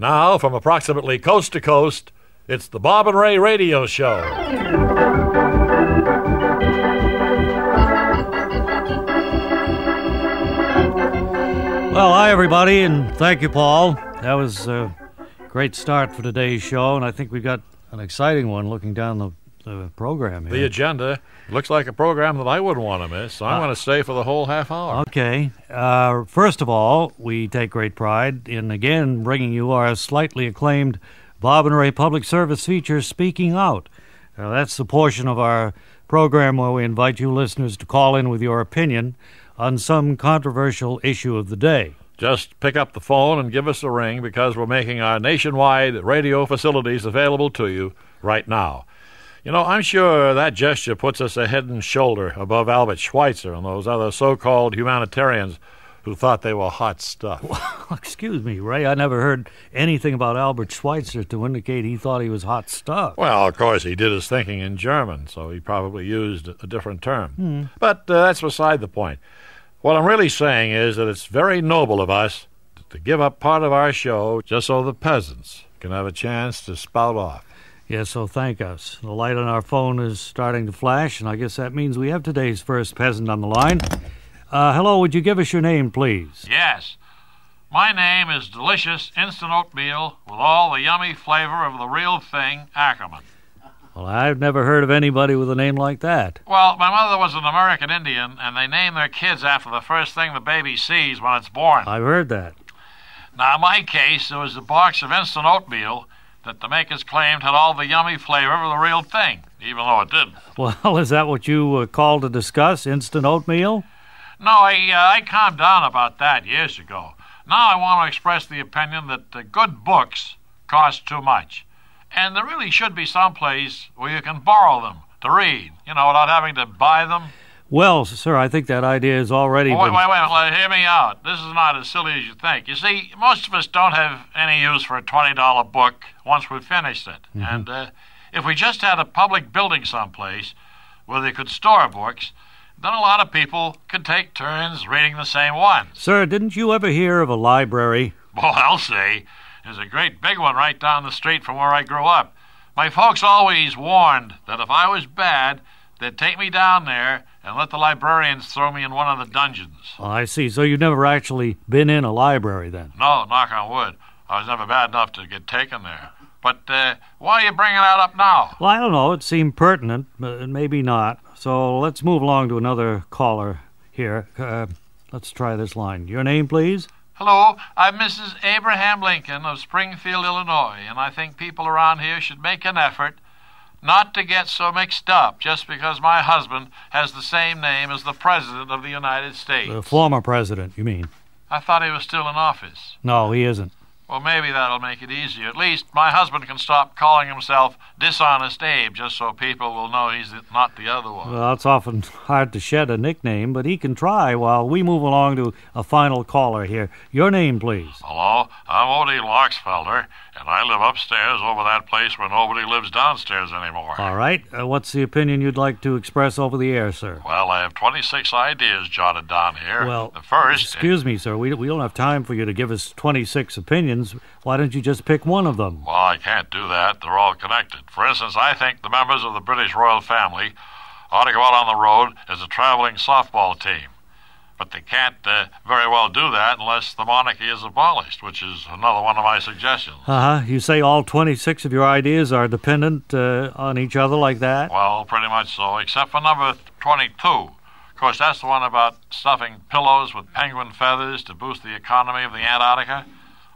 Now, from approximately coast to coast, it's the Bob and Ray Radio Show. Well, hi, everybody, and thank you, Paul. That was a great start for today's show, and I think we've got an exciting one looking down the, the program here. The agenda looks like a program that I wouldn't want to miss, so I'm going to stay for the whole half hour. Okay. Uh, first of all, we take great pride in again bringing you our slightly acclaimed Bob and Ray Public Service feature, Speaking Out. Now, that's the portion of our program where we invite you listeners to call in with your opinion on some controversial issue of the day. Just pick up the phone and give us a ring because we're making our nationwide radio facilities available to you right now. You know, I'm sure that gesture puts us a head and shoulder above Albert Schweitzer and those other so called humanitarians who thought they were hot stuff. Well, Excuse me, Ray. I never heard anything about Albert Schweitzer to indicate he thought he was hot stuff. Well, of course, he did his thinking in German, so he probably used a different term. But uh, that's beside the point. What I'm really saying is that it's very noble of us to give up part of our show just so the peasants can have a chance to spout off. Yes, so thank us. The light on our phone is starting to flash, and I guess that means we have today's first peasant on the line. Uh, hello, would you give us your name, please? Yes. My name is Delicious Instant Oatmeal with all the yummy flavor of the real thing, Ackerman. Well, I've never heard of anybody with a name like that. Well, my mother was an American Indian, and they name their kids after the first thing the baby sees when it's born. I've heard that. Now, in my case, it was a box of instant oatmeal that the makers claimed had all the yummy flavor of the real thing, even though it didn't. Well, is that what you uh, called to discuss? Instant oatmeal? No, I, uh, I calmed down about that years ago. Now I want to express the opinion that uh, good books cost too much. And there really should be some place where you can borrow them to read, you know, without having to buy them. Well, sir, I think that idea is already Oh, wait, been. wait, wait, hear me out. This is not as silly as you think. You see, most of us don't have any use for a $20 book once we've finished it. And uh, if we just had a public building someplace where they could store books, then a lot of people could take turns reading the same one. Sir, didn't you ever hear of a library? Well, I'll say. There's a great big one right down the street from where I grew up. My folks always warned that if I was bad, they'd take me down there and let the librarians throw me in one of the dungeons. Oh, I see. So you've never actually been in a library then? No, knock on wood. I was never bad enough to get taken there. But uh, why are you bringing that up now? Well, I don't know. It seemed pertinent, but maybe not. So let's move along to another caller here. Uh, let's try this line. Your name, please? Hello, I'm Mrs. Abraham Lincoln of Springfield, Illinois, and I think people around here should make an effort not to get so mixed up just because my husband has the same name as the President of the United States. The former president, you mean? I thought he was still in office. No, he isn't. Well, maybe that'll make it easier. At least my husband can stop calling himself Dishonest Abe just so people will know he's not the other one. Well, it's often hard to shed a nickname, but he can try while we move along to a final caller here. Your name, please. Hello, I'm Odie Loxfelder, and I live upstairs over that place where nobody lives downstairs anymore. All right. Uh, what's the opinion you'd like to express over the air, sir? Well, I have 26 ideas jotted down here. Well, the first. Excuse me, sir. We, we don't have time for you to give us 26 opinions. Why don't you just pick one of them? Well, I can't do that. They're all connected. For instance, I think the members of the British royal family ought to go out on the road as a traveling softball team. But they can't uh, very well do that unless the monarchy is abolished, which is another one of my suggestions. Uh huh. You say all 26 of your ideas are dependent uh, on each other like that? Well, pretty much so, except for number 22. Of course, that's the one about stuffing pillows with penguin feathers to boost the economy of the Antarctica.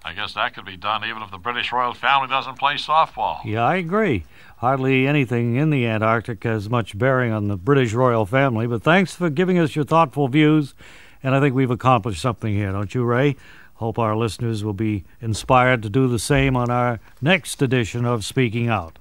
I guess that could be done even if the British royal family doesn't play softball. Yeah, I agree. Hardly anything in the Antarctic has much bearing on the British royal family, but thanks for giving us your thoughtful views, and I think we've accomplished something here, don't you, Ray? Hope our listeners will be inspired to do the same on our next edition of Speaking Out.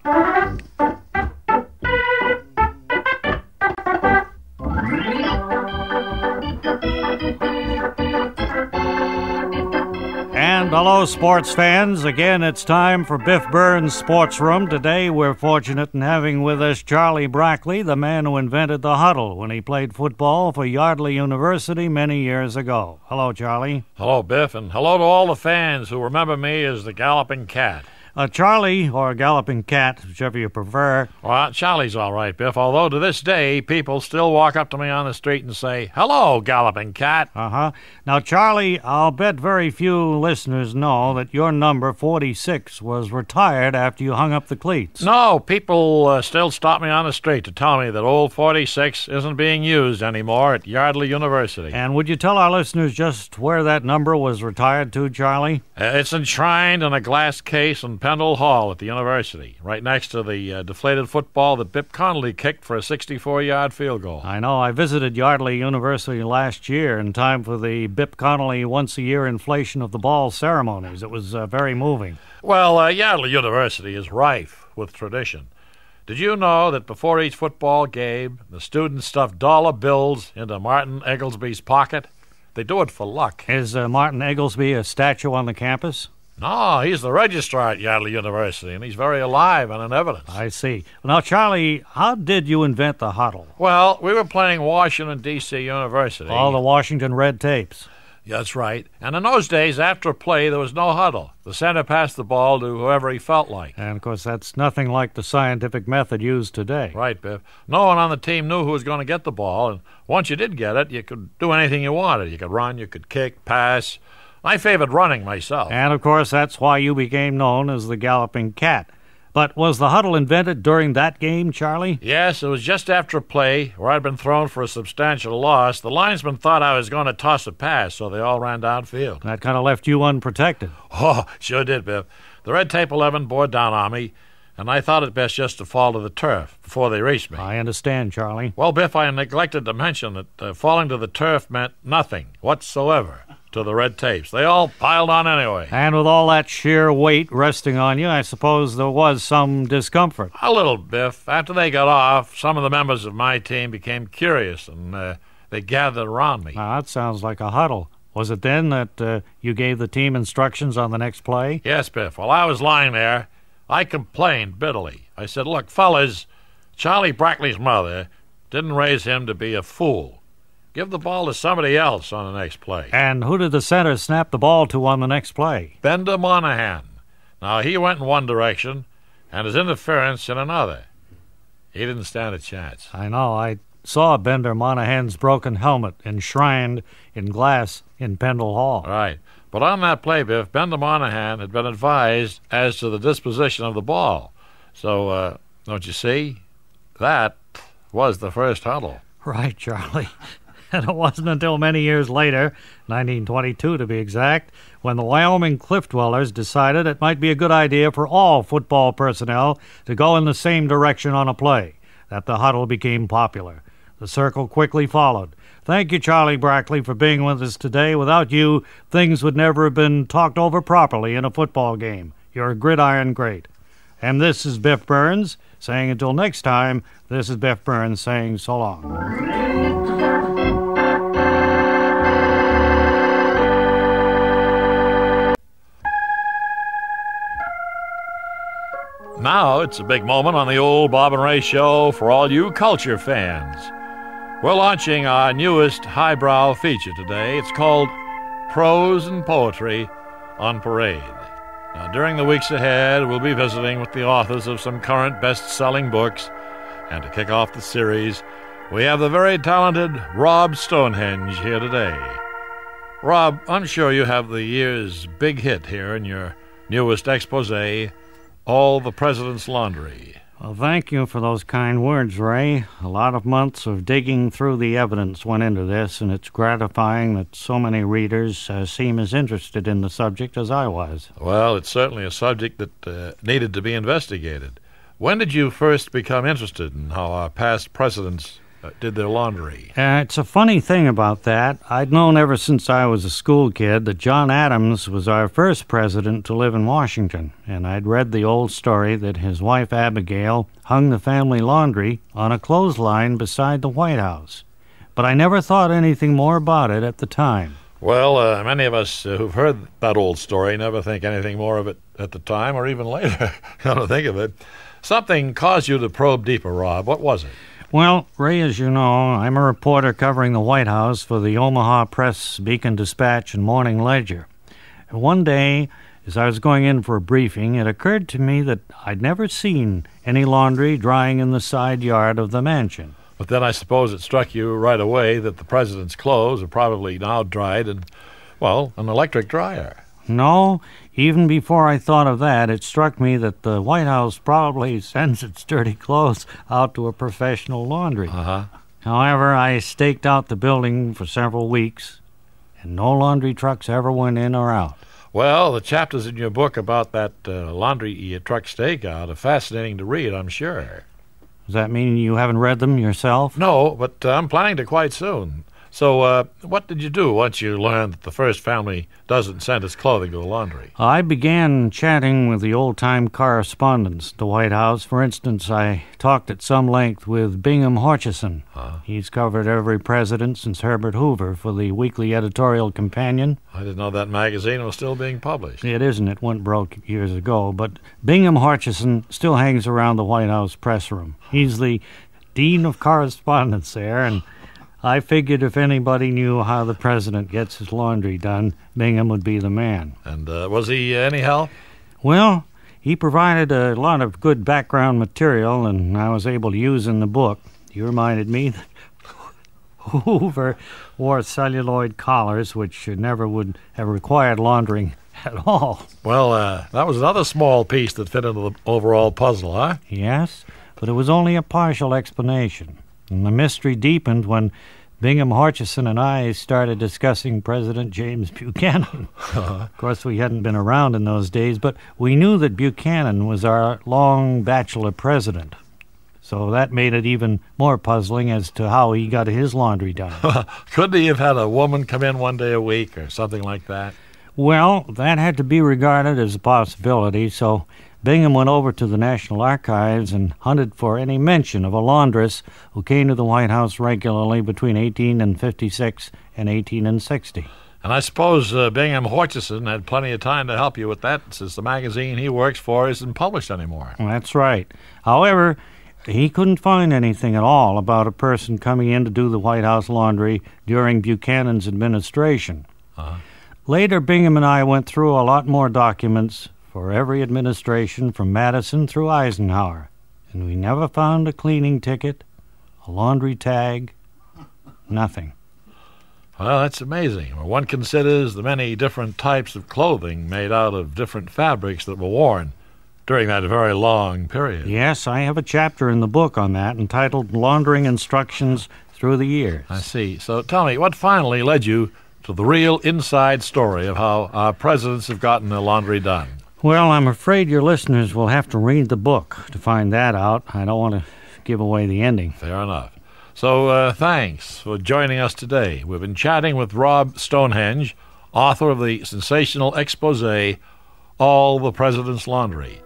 Hello, sports fans. Again, it's time for Biff Burns' Sports Room. Today, we're fortunate in having with us Charlie Brackley, the man who invented the huddle when he played football for Yardley University many years ago. Hello, Charlie. Hello, Biff, and hello to all the fans who remember me as the Galloping Cat. Uh, Charlie, or a Galloping Cat, whichever you prefer. Well, Charlie's all right, Biff, although to this day, people still walk up to me on the street and say, Hello, Galloping Cat. Uh huh. Now, Charlie, I'll bet very few listeners know that your number 46 was retired after you hung up the cleats. No, people uh, still stop me on the street to tell me that old 46 isn't being used anymore at Yardley University. And would you tell our listeners just where that number was retired to, Charlie? Uh, it's enshrined in a glass case in Pendle Hall at the university, right next to the uh, deflated football that Bip Connolly kicked for a 64 yard field goal. I know. I visited Yardley University last year in time for the Bip Connolly once a year inflation of the ball ceremonies. It was uh, very moving. Well, uh, Yardley University is rife with tradition. Did you know that before each football game, the students stuff dollar bills into Martin Egglesby's pocket? They do it for luck. Is uh, Martin Egglesby a statue on the campus? No, he's the registrar at Yardley University, and he's very alive and in evidence. I see. Now, Charlie, how did you invent the huddle? Well, we were playing Washington, D.C. University. All the Washington red tapes. Yeah, that's right. And in those days, after a play, there was no huddle. The center passed the ball to whoever he felt like. And, of course, that's nothing like the scientific method used today. Right, Biff. No one on the team knew who was going to get the ball, and once you did get it, you could do anything you wanted. You could run, you could kick, pass. I favored running myself. And, of course, that's why you became known as the Galloping Cat. But was the huddle invented during that game, Charlie? Yes, it was just after a play where I'd been thrown for a substantial loss. The linesman thought I was going to toss a pass, so they all ran downfield. That kind of left you unprotected. Oh, sure did, Biff. The red tape 11 bore down on me, and I thought it best just to fall to the turf before they reached me. I understand, Charlie. Well, Biff, I neglected to mention that uh, falling to the turf meant nothing whatsoever to the red tapes. They all piled on anyway. And with all that sheer weight resting on you, I suppose there was some discomfort. A little, Biff. After they got off, some of the members of my team became curious and uh, they gathered around me. Now, that sounds like a huddle. Was it then that uh, you gave the team instructions on the next play? Yes, Biff. While I was lying there, I complained bitterly. I said, Look, fellas, Charlie Brackley's mother didn't raise him to be a fool. Give the ball to somebody else on the next play. And who did the center snap the ball to on the next play? Bender Monahan. Now, he went in one direction and his interference in another. He didn't stand a chance. I know. I saw Bender Monahan's broken helmet enshrined in glass in Pendle Hall. Right. But on that play, Biff, Bender Monahan had been advised as to the disposition of the ball. So, uh, don't you see? That was the first huddle. Right, Charlie. And it wasn't until many years later, 1922 to be exact, when the Wyoming cliff dwellers decided it might be a good idea for all football personnel to go in the same direction on a play, that the huddle became popular. The circle quickly followed. Thank you, Charlie Brackley, for being with us today. Without you, things would never have been talked over properly in a football game. You're a gridiron great. And this is Biff Burns saying until next time, this is Biff Burns saying so long. Now it's a big moment on the old Bob and Ray show for all you culture fans. We're launching our newest highbrow feature today. It's called Prose and Poetry on Parade. Now, during the weeks ahead, we'll be visiting with the authors of some current best selling books. And to kick off the series, we have the very talented Rob Stonehenge here today. Rob, I'm sure you have the year's big hit here in your newest expose, All the President's Laundry. Well, thank you for those kind words, Ray. A lot of months of digging through the evidence went into this, and it's gratifying that so many readers uh, seem as interested in the subject as I was. Well, it's certainly a subject that uh, needed to be investigated. When did you first become interested in how our past presidents uh, did their laundry? Uh, it's a funny thing about that. I'd known ever since I was a school kid that John Adams was our first president to live in Washington, and I'd read the old story that his wife Abigail hung the family laundry on a clothesline beside the White House. But I never thought anything more about it at the time. Well, uh, many of us uh, who've heard that old story never think anything more of it at the time or even later. Come to think of it. Something caused you to probe deeper, Rob. What was it? Well, Ray, as you know, I'm a reporter covering the White House for the Omaha Press, Beacon Dispatch, and Morning Ledger. One day, as I was going in for a briefing, it occurred to me that I'd never seen any laundry drying in the side yard of the mansion. But then I suppose it struck you right away that the president's clothes are probably now dried in, well, an electric dryer. No, even before I thought of that, it struck me that the White House probably sends its dirty clothes out to a professional laundry. Uh huh. However, I staked out the building for several weeks, and no laundry trucks ever went in or out. Well, the chapters in your book about that uh, laundry uh, truck stakeout are fascinating to read, I'm sure. Does that mean you haven't read them yourself? No, but uh, I'm planning to quite soon. So, uh, what did you do once you learned that the first family doesn't send its clothing to the laundry? I began chatting with the old time correspondents at the White House. For instance, I talked at some length with Bingham Hutchison. Huh? He's covered every president since Herbert Hoover for the weekly editorial companion. I didn't know that magazine was still being published. It isn't, it went broke years ago, but Bingham Hutchison still hangs around the White House press room. He's the dean of correspondence there, and I figured if anybody knew how the president gets his laundry done, Bingham would be the man. And uh, was he any help? Well, he provided a lot of good background material, and I was able to use in the book. He reminded me that Hoover wore celluloid collars, which never would have required laundering at all. Well, uh, that was another small piece that fit into the overall puzzle, huh? Yes, but it was only a partial explanation, and the mystery deepened when Bingham Hutchison and I started discussing President James Buchanan. Uh-huh. of course, we hadn't been around in those days, but we knew that Buchanan was our long bachelor president. So that made it even more puzzling as to how he got his laundry done. Couldn't he have had a woman come in one day a week or something like that? well, that had to be regarded as a possibility, so Bingham went over to the National Archives and hunted for any mention of a laundress who came to the White House regularly between 1856 and 1860. And I suppose uh, Bingham Hutchison had plenty of time to help you with that since the magazine he works for isn't published anymore. That's right. However, he couldn't find anything at all about a person coming in to do the White House laundry during Buchanan's administration. Uh-huh. Later, Bingham and I went through a lot more documents for every administration from Madison through Eisenhower, and we never found a cleaning ticket, a laundry tag, nothing. Well, that's amazing. When one considers the many different types of clothing made out of different fabrics that were worn during that very long period. Yes, I have a chapter in the book on that entitled Laundering Instructions Through the Years. I see. So tell me, what finally led you to the real inside story of how our presidents have gotten their laundry done? Well, I'm afraid your listeners will have to read the book to find that out. I don't want to give away the ending. Fair enough. So, uh, thanks for joining us today. We've been chatting with Rob Stonehenge, author of the sensational expose, All the President's Laundry.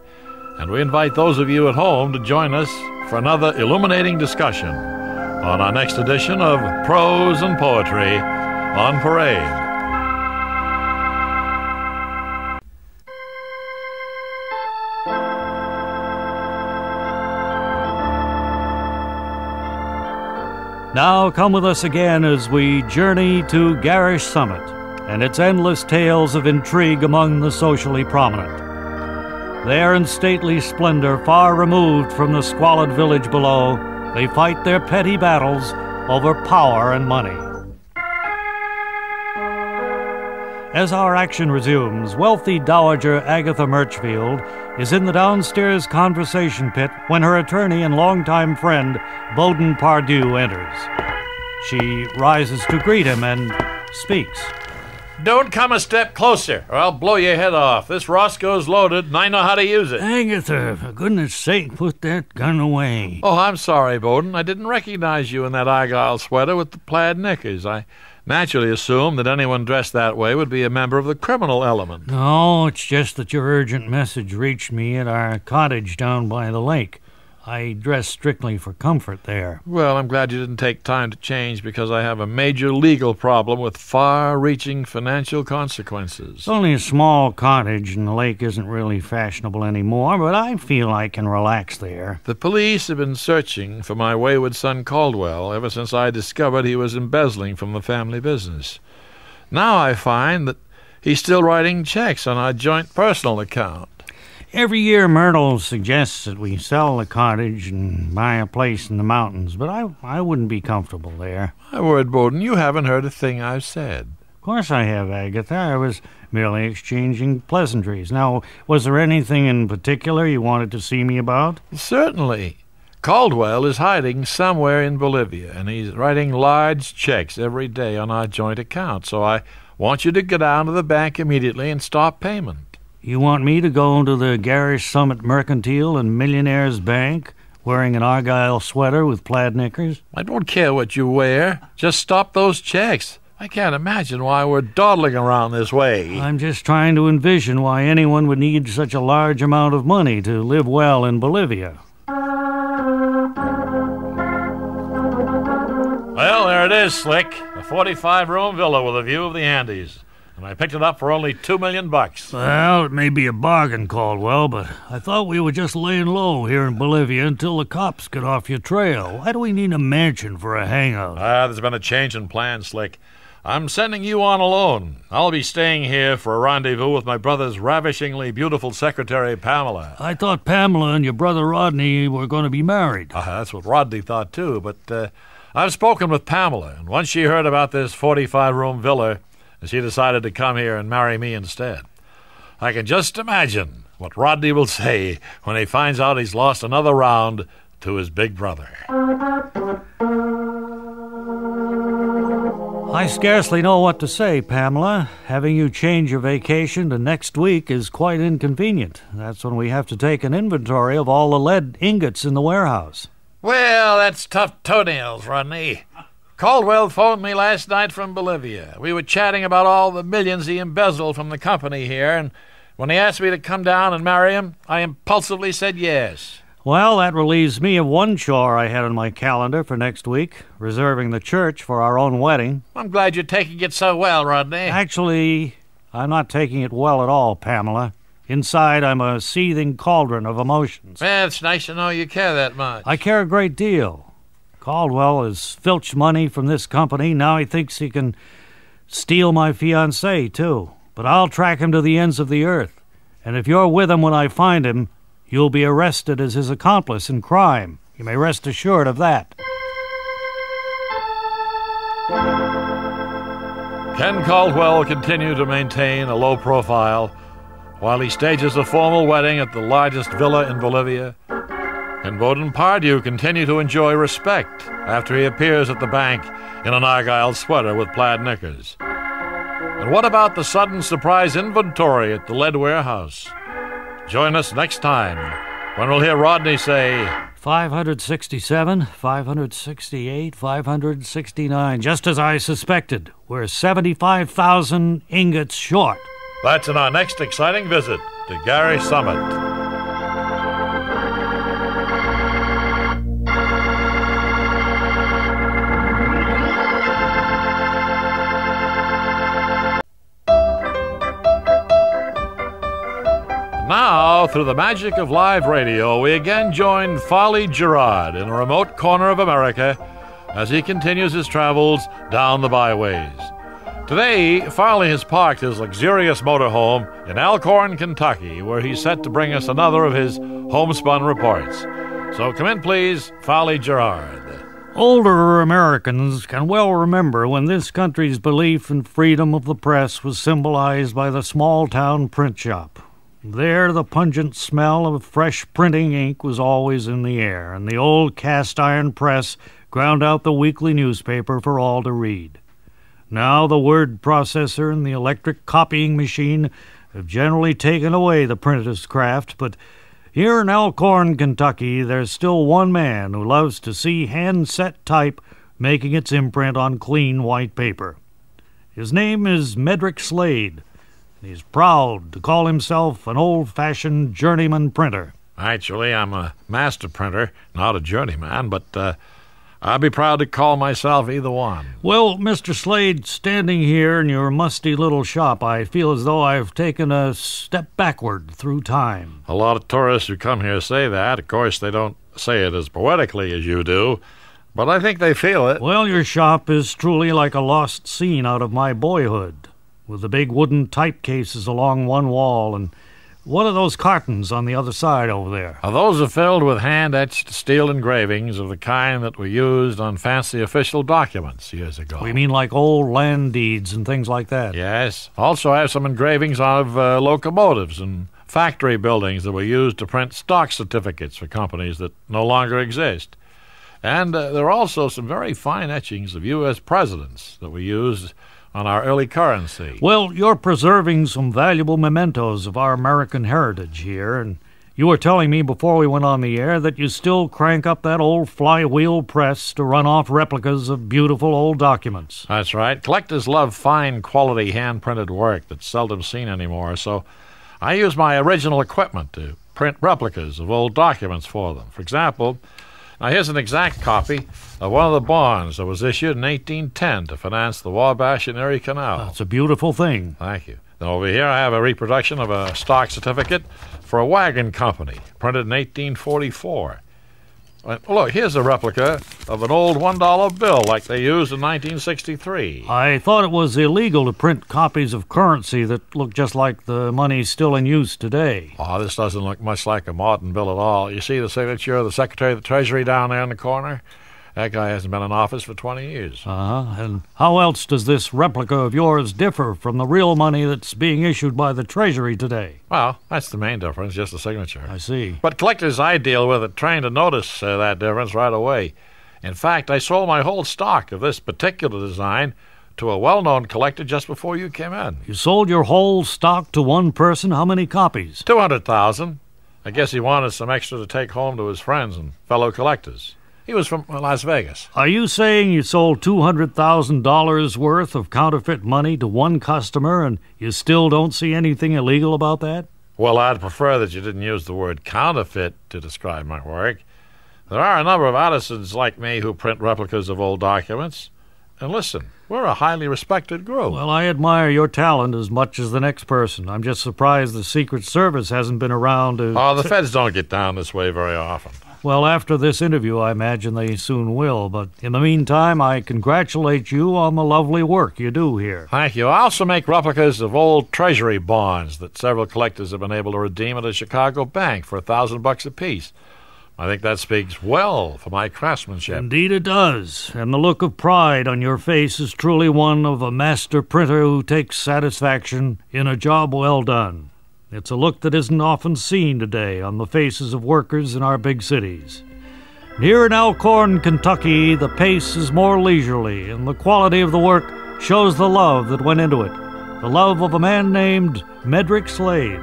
And we invite those of you at home to join us for another illuminating discussion on our next edition of Prose and Poetry on Parade. Now come with us again as we journey to Garish Summit and its endless tales of intrigue among the socially prominent. There in stately splendor, far removed from the squalid village below, they fight their petty battles over power and money. As our action resumes, wealthy Dowager Agatha Murchfield is in the downstairs conversation pit when her attorney and longtime friend, Bowden Pardue, enters. She rises to greet him and speaks. Don't come a step closer, or I'll blow your head off. This Roscoe's loaded, and I know how to use it. Agatha, for goodness sake, put that gun away. Oh, I'm sorry, Bowden. I didn't recognize you in that Argyle sweater with the plaid knickers. I naturally assumed that anyone dressed that way would be a member of the criminal element. No, it's just that your urgent message reached me at our cottage down by the lake. I dress strictly for comfort there. Well, I'm glad you didn't take time to change because I have a major legal problem with far reaching financial consequences. It's only a small cottage, and the lake isn't really fashionable anymore, but I feel I can relax there. The police have been searching for my wayward son Caldwell ever since I discovered he was embezzling from the family business. Now I find that he's still writing checks on our joint personal account. Every year, Myrtle suggests that we sell the cottage and buy a place in the mountains, but I, I wouldn't be comfortable there. My word, Bowden, you haven't heard a thing I've said. Of course I have, Agatha. I was merely exchanging pleasantries. Now, was there anything in particular you wanted to see me about? Certainly. Caldwell is hiding somewhere in Bolivia, and he's writing large checks every day on our joint account, so I want you to go down to the bank immediately and stop payment. You want me to go to the Garish Summit Mercantile and Millionaires Bank wearing an Argyle sweater with plaid knickers? I don't care what you wear. Just stop those checks. I can't imagine why we're dawdling around this way. I'm just trying to envision why anyone would need such a large amount of money to live well in Bolivia. Well, there it is, Slick. A 45 room villa with a view of the Andes and I picked it up for only two million bucks. Well, it may be a bargain, Caldwell, but I thought we were just laying low here in Bolivia until the cops get off your trail. Why do we need a mansion for a hangout? Ah, there's been a change in plans, Slick. I'm sending you on alone. I'll be staying here for a rendezvous with my brother's ravishingly beautiful secretary, Pamela. I thought Pamela and your brother Rodney were going to be married. Uh, that's what Rodney thought, too, but uh, I've spoken with Pamela, and once she heard about this 45 room villa, and she decided to come here and marry me instead. I can just imagine what Rodney will say when he finds out he's lost another round to his big brother. I scarcely know what to say, Pamela. Having you change your vacation to next week is quite inconvenient. That's when we have to take an inventory of all the lead ingots in the warehouse. Well, that's tough toenails, Rodney. Caldwell phoned me last night from Bolivia. We were chatting about all the millions he embezzled from the company here, and when he asked me to come down and marry him, I impulsively said yes. Well, that relieves me of one chore I had on my calendar for next week, reserving the church for our own wedding. I'm glad you're taking it so well, Rodney. Actually, I'm not taking it well at all, Pamela. Inside, I'm a seething cauldron of emotions. Well, it's nice to know you care that much. I care a great deal. Caldwell has filched money from this company. Now he thinks he can steal my fiancée, too. But I'll track him to the ends of the earth. And if you're with him when I find him, you'll be arrested as his accomplice in crime. You may rest assured of that. Ken Caldwell will continue to maintain a low profile while he stages a formal wedding at the largest villa in Bolivia and Bowden Pardew continue to enjoy respect after he appears at the bank in an Argyle sweater with plaid knickers. And what about the sudden surprise inventory at the lead warehouse? Join us next time when we'll hear Rodney say 567, 568, 569. Just as I suspected, we're 75,000 ingots short. That's in our next exciting visit to Garish Summit. Through the magic of live radio, we again join Farley Gerard in a remote corner of America as he continues his travels down the byways. Today, Farley has parked his luxurious motorhome in Elkhorn, Kentucky, where he's set to bring us another of his homespun reports. So come in, please, Farley Gerard. Older Americans can well remember when this country's belief in freedom of the press was symbolized by the small town print shop. There, the pungent smell of fresh printing ink was always in the air, and the old cast iron press ground out the weekly newspaper for all to read. Now, the word processor and the electric copying machine have generally taken away the printer's craft, but here in Elkhorn, Kentucky, there's still one man who loves to see hand set type making its imprint on clean white paper. His name is Medrick Slade. He's proud to call himself an old fashioned journeyman printer. Actually, I'm a master printer, not a journeyman, but uh, I'd be proud to call myself either one. Well, Mr. Slade, standing here in your musty little shop, I feel as though I've taken a step backward through time. A lot of tourists who come here say that. Of course, they don't say it as poetically as you do, but I think they feel it. Well, your shop is truly like a lost scene out of my boyhood, with the big wooden type cases along one wall and what are those cartons on the other side over there? Uh, those are filled with hand etched steel engravings of the kind that were used on fancy official documents years ago. We mean like old land deeds and things like that? Yes. Also, I have some engravings of uh, locomotives and factory buildings that were used to print stock certificates for companies that no longer exist. And uh, there are also some very fine etchings of U.S. presidents that were used on our early currency. Well, you're preserving some valuable mementos of our American heritage here, and you were telling me before we went on the air that you still crank up that old flywheel press to run off replicas of beautiful old documents. That's right. Collectors love fine quality hand printed work that's seldom seen anymore, so I use my original equipment to print replicas of old documents for them. For example, now, here's an exact copy of one of the bonds that was issued in 1810 to finance the Wabash and Erie Canal. That's a beautiful thing. Thank you. Then over here, I have a reproduction of a stock certificate for a wagon company, printed in 1844. Look, here's a replica of an old $1 bill like they used in 1963. I thought it was illegal to print copies of currency that look just like the money still in use today. Oh, this doesn't look much like a modern bill at all. You see the signature of the Secretary of the Treasury down there in the corner? That guy hasn't been in office for 20 years. Uh huh. And how else does this replica of yours differ from the real money that's being issued by the Treasury today? Well, that's the main difference, just the signature. I see. But collectors I deal with are trained to notice uh, that difference right away. In fact, I sold my whole stock of this particular design to a well known collector just before you came in. You sold your whole stock to one person? How many copies? 200,000. I guess he wanted some extra to take home to his friends and fellow collectors. He was from uh, Las Vegas. Are you saying you sold $200,000 worth of counterfeit money to one customer and you still don't see anything illegal about that? Well, I'd prefer that you didn't use the word counterfeit to describe my work. There are a number of artisans like me who print replicas of old documents. And listen, we're a highly respected group. Well, I admire your talent as much as the next person. I'm just surprised the Secret Service hasn't been around to. Oh, the feds don't get down this way very often. Well, after this interview, I imagine they soon will. But in the meantime, I congratulate you on the lovely work you do here. Thank you. I also make replicas of old Treasury bonds that several collectors have been able to redeem at a Chicago bank for a thousand bucks apiece. I think that speaks well for my craftsmanship. Indeed, it does. And the look of pride on your face is truly one of a master printer who takes satisfaction in a job well done. It's a look that isn't often seen today on the faces of workers in our big cities. Here in Elkhorn, Kentucky, the pace is more leisurely, and the quality of the work shows the love that went into it the love of a man named Medrick Slade.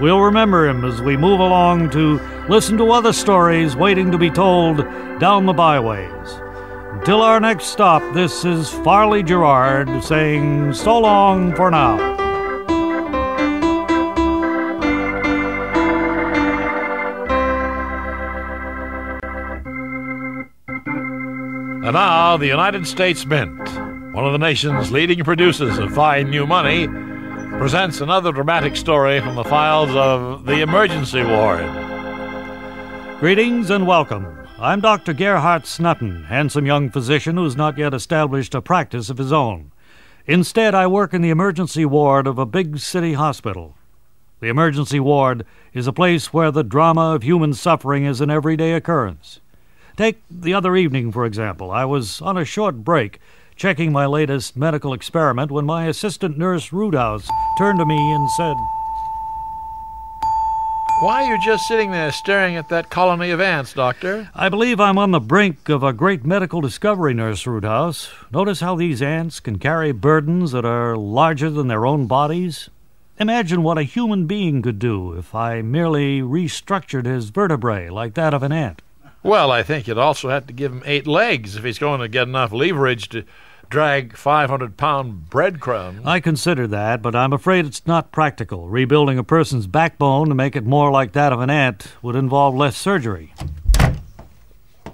We'll remember him as we move along to listen to other stories waiting to be told down the byways. Until our next stop, this is Farley Gerard saying so long for now. And now, the United States Mint, one of the nation's leading producers of fine new money, presents another dramatic story from the files of the Emergency Ward. Greetings and welcome. I'm Dr. Gerhard Snutton, handsome young physician who's not yet established a practice of his own. Instead, I work in the emergency ward of a big city hospital. The emergency ward is a place where the drama of human suffering is an everyday occurrence. Take the other evening, for example. I was on a short break, checking my latest medical experiment, when my assistant nurse Roodhouse turned to me and said, Why are you just sitting there staring at that colony of ants, Doctor? I believe I'm on the brink of a great medical discovery, Nurse Roodhouse. Notice how these ants can carry burdens that are larger than their own bodies? Imagine what a human being could do if I merely restructured his vertebrae like that of an ant. Well, I think you'd also have to give him eight legs if he's going to get enough leverage to drag 500 pound breadcrumbs. I consider that, but I'm afraid it's not practical. Rebuilding a person's backbone to make it more like that of an ant would involve less surgery.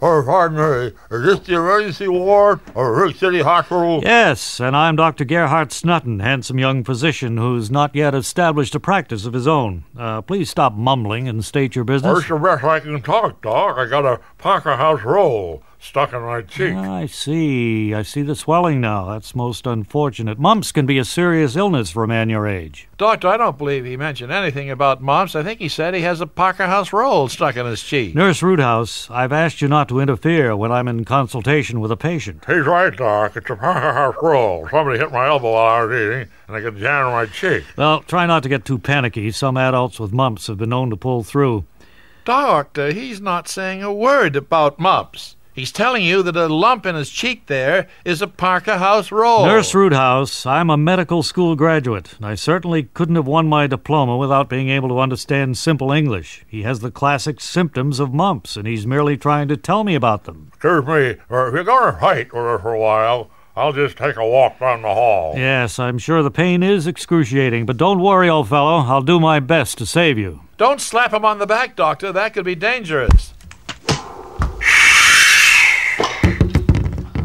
Oh, pardon me. Is this the emergency ward of Rick City Hospital? Yes, and I'm Dr. Gerhard Snutton, handsome young physician who's not yet established a practice of his own. Uh, please stop mumbling and state your business. First the best I can talk, Doc? I got a Parker House roll stuck in my cheek. I see. I see the swelling now. That's most unfortunate. Mumps can be a serious illness for a man your age. Doctor, I don't believe he mentioned anything about mumps. I think he said he has a Parker House roll stuck in his cheek. Nurse Roothouse, I've asked you not to interfere when I'm in consultation with a patient. He's right, Doc. It's a Parker House roll. Somebody hit my elbow while I was eating, and I got jammed in my cheek. Well, try not to get too panicky. Some adults with mumps have been known to pull through. Doctor, he's not saying a word about mumps. He's telling you that a lump in his cheek there is a Parker House roll. Nurse Roothouse, I'm a medical school graduate, and I certainly couldn't have won my diploma without being able to understand simple English. He has the classic symptoms of mumps, and he's merely trying to tell me about them. Excuse me, uh, if you're going to fight with her for a while, I'll just take a walk down the hall. Yes, I'm sure the pain is excruciating, but don't worry, old fellow. I'll do my best to save you. Don't slap him on the back, Doctor. That could be dangerous.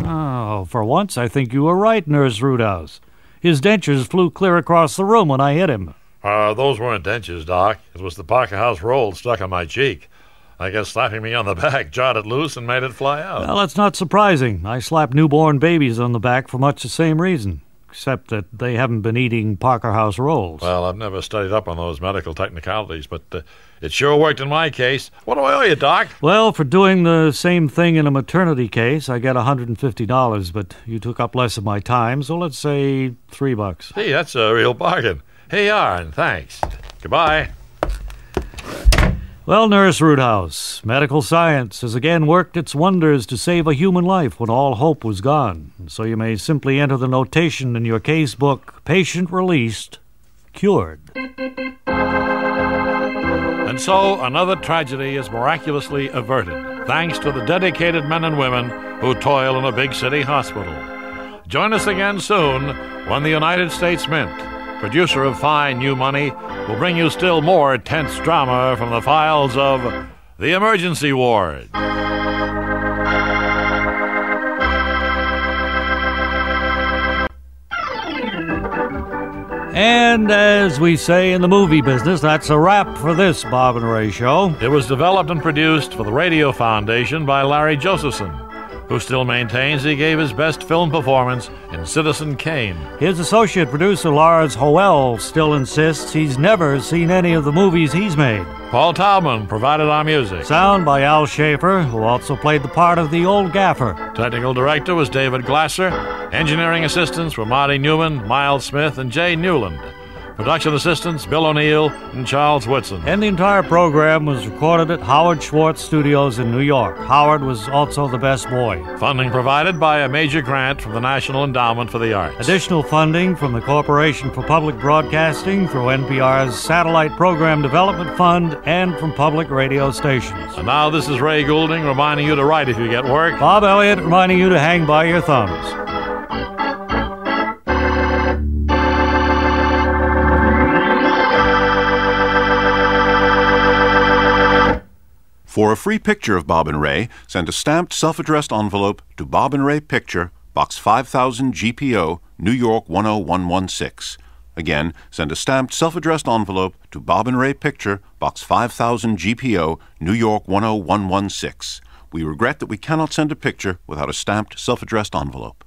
Oh, for once, I think you were right, Nurse Roothouse. His dentures flew clear across the room when I hit him. Uh, those weren't dentures, Doc. It was the Parker House roll stuck on my cheek. I guess slapping me on the back jarred it loose and made it fly out. Well, that's not surprising. I slap newborn babies on the back for much the same reason, except that they haven't been eating Parker House rolls. Well, I've never studied up on those medical technicalities, but uh, it sure worked in my case. What do I owe you, Doc? Well, for doing the same thing in a maternity case, I get $150, but you took up less of my time, so let's say three bucks. Hey, that's a real bargain. Hey, and thanks. Goodbye. Well, Nurse Roothouse, medical science has again worked its wonders to save a human life when all hope was gone. So you may simply enter the notation in your case book patient released, cured. And so another tragedy is miraculously averted, thanks to the dedicated men and women who toil in a big city hospital. Join us again soon when the United States Mint, producer of fine new money, will bring you still more tense drama from the files of the emergency ward. And as we say in the movie business, that's a wrap for this Bob and Ray show. It was developed and produced for the Radio Foundation by Larry Josephson, who still maintains he gave his best film performance in Citizen Kane. His associate producer, Lars Hoel, still insists he's never seen any of the movies he's made. Paul Taubman provided our music. Sound by Al Schaefer, who also played the part of the old gaffer. Technical director was David Glasser. Engineering assistants were Marty Newman, Miles Smith, and Jay Newland. Production assistants Bill O'Neill and Charles Whitson. And the entire program was recorded at Howard Schwartz Studios in New York. Howard was also the best boy. Funding provided by a major grant from the National Endowment for the Arts. Additional funding from the Corporation for Public Broadcasting through NPR's Satellite Program Development Fund and from public radio stations. And now this is Ray Goulding reminding you to write if you get work. Bob Elliott reminding you to hang by your thumbs. For a free picture of Bob and Ray, send a stamped self-addressed envelope to Bob and Ray Picture, Box 5000 GPO, New York 10116. Again, send a stamped self-addressed envelope to Bob and Ray Picture, Box 5000 GPO, New York 10116. We regret that we cannot send a picture without a stamped self-addressed envelope.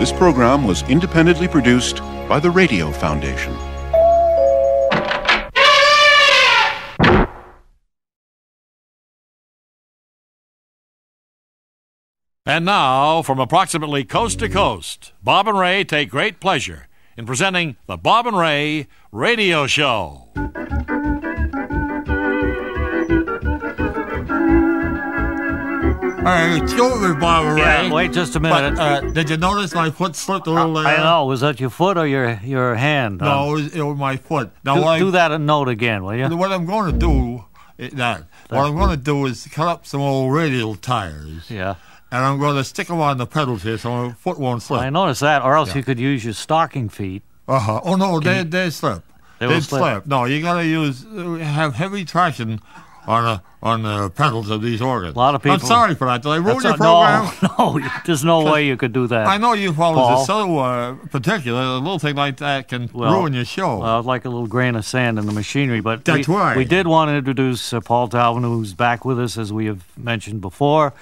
This program was independently produced by the Radio Foundation. And now, from approximately coast to coast, Bob and Ray take great pleasure in presenting the Bob and Ray Radio Show. Hey, excuse me, Bob and Ray. Yeah, Ray. wait just a But minute. uh, did you notice my foot slipped a little there? I know. Was that your foot or your your hand? No, it was, it was my foot. Now, Do, what, do I, that a note again, will you? what I'm going to do it- that. What I'm going to do is cut up some old radial tires, Yeah. And I'm going to stick them on the pedals here so my foot won't slip. I noticed that, or else Yeah. you could use your stocking feet. Uh huh. Oh no, they they slip. They They'd slip. slip. No, you got to use uh, have heavy traction on the on the pedals of these organs. A lot of people. I'm sorry for that. Did I ruin your a- program? no, no, there's no way you could do that. I know you fellas are so uh, particular. A little thing like that can Well, ruin your show. Well, like a little grain of sand in the machinery. But That's we, right. we did want to introduce uh, Paul Taubman, who's back with us, as we have mentioned before.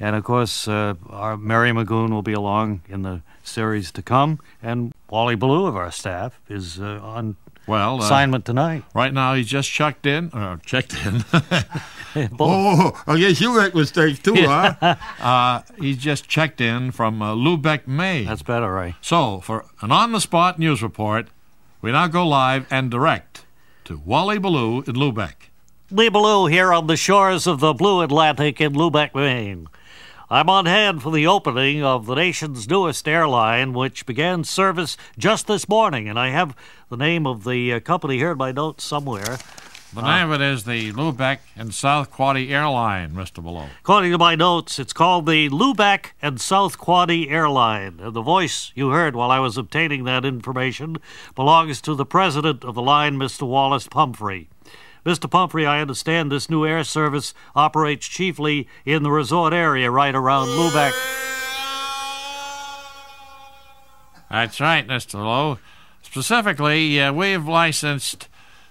And of course, uh, our Mary McGoon will be along in the series to come. And Wally Ballou of our staff is uh, on Well, uh, assignment tonight. right now he's just checked in. Uh, checked in. Oh, I guess you make mistakes too, huh? uh, he's just checked in from uh, Lubec, Maine. That's better, right? So, for an on the spot news report, we now go live and direct to Wally Ballou in Lubec. Lee Ballou here on the shores of the Blue Atlantic in Lubec, Maine. I'm on hand for the opening of the nation's newest airline, which began service just this morning, and I have the name of the uh, company here in my notes somewhere. The name of it is the Lubec and South Quoddy Airline, Mr. Ballou. According to my notes, it's called the Lubec and South Quoddy Airline. And the voice you heard while I was obtaining that information belongs to the president of the line, Mr. Wallace Pumphrey. Mr. Pumphrey, I understand this new air service operates chiefly in the resort area right around Lubec. That's right, Mr. Ballou. Specifically, uh, we've licensed,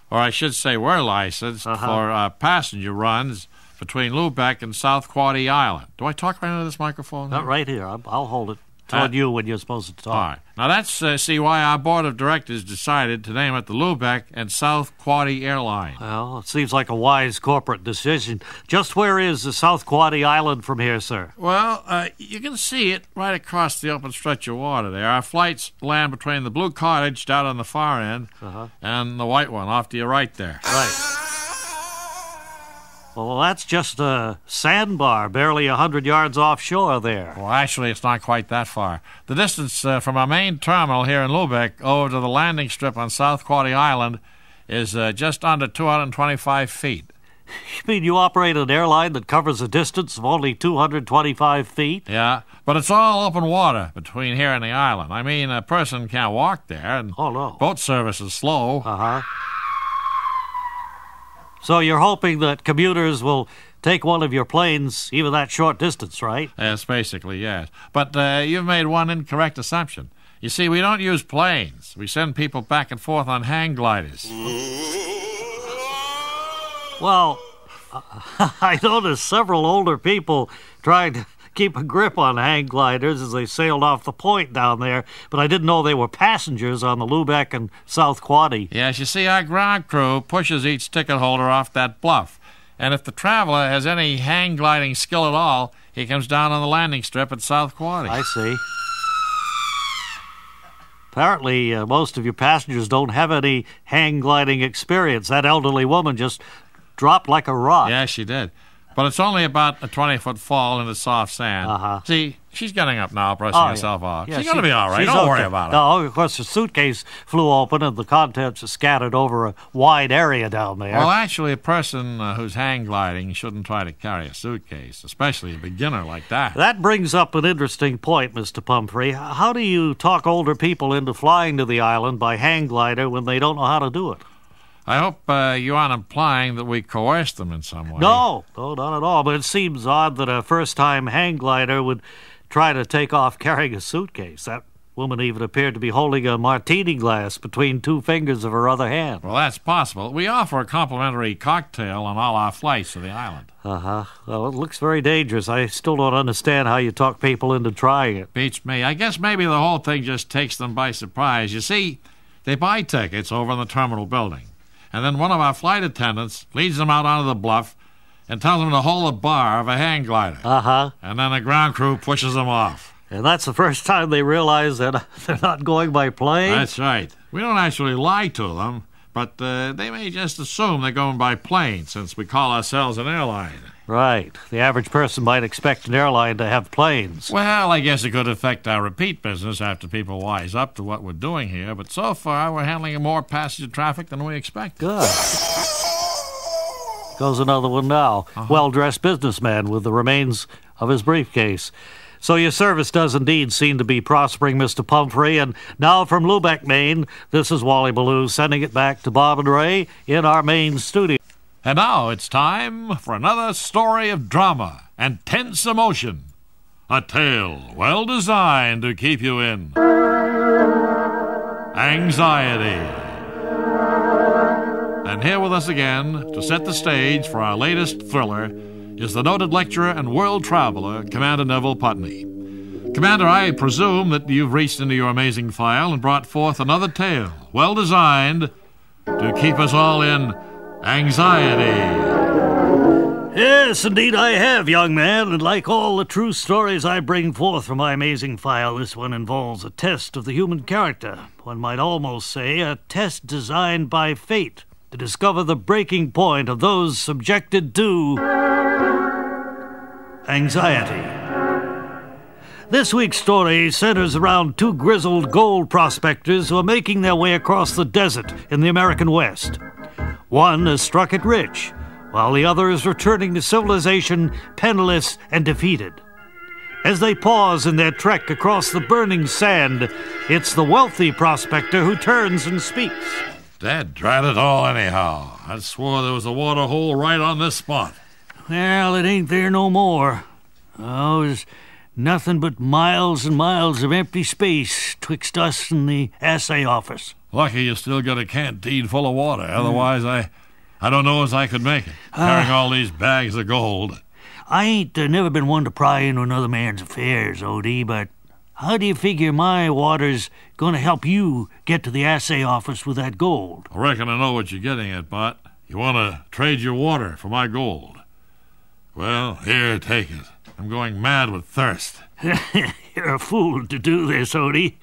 or I should say, we're licensed Uh-huh. for uh, passenger runs between Lubec and South Quoddy Island. Do I talk right into this microphone? Not right here. I'll, I'll hold it toward Uh, you when you're supposed to talk. All right. Now that's uh, see why our board of directors decided to name it the Lubec and South Quoddy Airline. Well, it seems like a wise corporate decision. Just where is the South Quoddy Island from here, sir? Well, uh, you can see it right across the open stretch of water there. Our flights land between the blue cottage down on the far end Uh-huh. and the white one off to your right there. Right. Well, that's just a sandbar, barely a hundred yards offshore there. Well, actually, it's not quite that far. The distance uh, from our main terminal here in Lubec over to the landing strip on South Quoddy Island is uh, just under 225 feet. You mean you operate an airline that covers a distance of only 225 feet? Yeah, but it's all open water between here and the island. I mean, a person can't walk there, and Oh, no. boat service is slow. Uh huh. So you're hoping that commuters will take one of your planes even that short distance, right? Yes, basically, yes. But uh, you've made one incorrect assumption. You see, we don't use planes. We send people back and forth on hang gliders. Well, I noticed several older people trying to keep a grip on hang gliders as they sailed off the point down there, but I didn't know they were passengers on the Lubec and South Quoddy. Yes, you see, our ground crew pushes each ticket holder off that bluff. And if the traveler has any hang gliding skill at all, he comes down on the landing strip at South Quoddy. I see. Apparently, uh, most of your passengers don't have any hang gliding experience. That elderly woman just dropped like a rock. Yeah, she did. But it's only about a 20 foot fall into soft sand. Uh-huh. See, she's getting up now, brushing Oh, yeah. herself off. Yeah, she's she- going to be all right. Don't worry about it. No, of course, the suitcase flew open and the contents are scattered over a wide area down there. Well, actually, a person uh, who's hang gliding shouldn't try to carry a suitcase, especially a beginner like that. that brings up an interesting point, Mr. Pumphrey. How do you talk older people into flying to the island by hang glider when they don't know how to do it? I hope uh, you aren't implying that we coerced them in some way. No, no, not at all. But it seems odd that a first time hang glider would try to take off carrying a suitcase. That woman even appeared to be holding a martini glass between two fingers of her other hand. Well, that's possible. We offer a complimentary cocktail on all our flights to the island. Uh huh. Well, it looks very dangerous. I still don't understand how you talk people into trying it. Beats me. I guess maybe the whole thing just takes them by surprise. You see, they buy tickets over in the terminal building, and then one of our flight attendants leads them out onto the bluff and tells them to hold the bar of a hang glider. Uh huh. And then the ground crew pushes them off. And that's the first time they realize that they're not going by plane. That's right. We don't actually lie to them, but uh, they may just assume they're going by plane since we call ourselves an airline. Right. The average person might expect an airline to have planes. Well, I guess it could affect our repeat business after people wise up to what we're doing here, but so far we're handling more passenger traffic than we expected. Good. goes another one now. Well dressed businessman with the remains of his briefcase. So your service does indeed seem to be prospering, Mr. Pumphrey. And now from Lubec, Maine, this is Wally Ballou sending it back to Bob and Ray in our main studio. And now it's time for another story of drama and tense emotion. A tale well designed to keep you in anxiety. And here with us again to set the stage for our latest thriller is the noted lecturer and world traveler, Commander Neville Putney. Commander, I presume that you've reached into your amazing file and brought forth another tale, well designed to keep us all in anxiety. Yes, indeed I have, young man, and like all the true stories I bring forth from my amazing file, this one involves a test of the human character. One might almost say a test designed by fate to discover the breaking point of those subjected to anxiety. This week's story centers around two grizzled gold prospectors who are making their way across the desert in the American West. One has struck it rich, while the other is returning to civilization penniless and defeated. As they pause in their trek across the burning sand, it's the wealthy prospector who turns and speaks. Dad drat it all, anyhow. I swore there was a water hole right on this spot. Well, it ain't there no more. Oh, there's nothing but miles and miles of empty space twixt us and the assay office. Lucky you still got a canteen full of water. Otherwise, I, I don't know as I could make it. Carrying all these bags of gold. I ain't uh, never been one to pry into another man's affairs, Odie, but how do you figure my water's going to help you get to the assay office with that gold? I reckon I know what you're getting at, Bart. You want to trade your water for my gold. Well, here, take it. I'm going mad with thirst. You're a fool to do this, Odie.